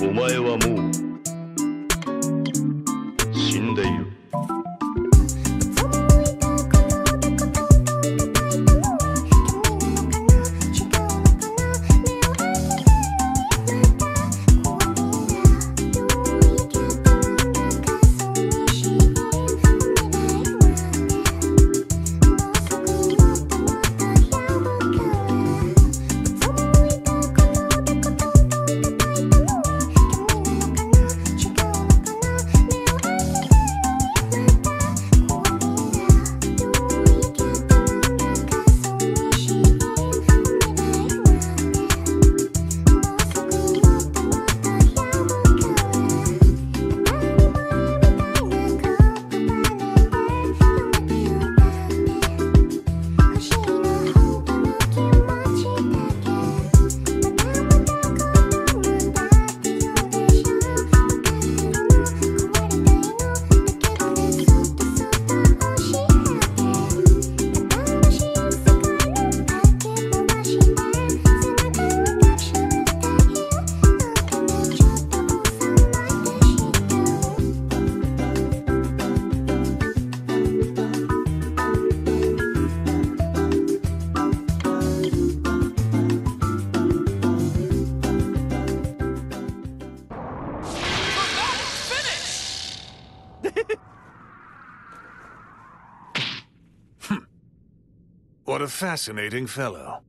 お前はもう死んでいる「What a fascinating fellow.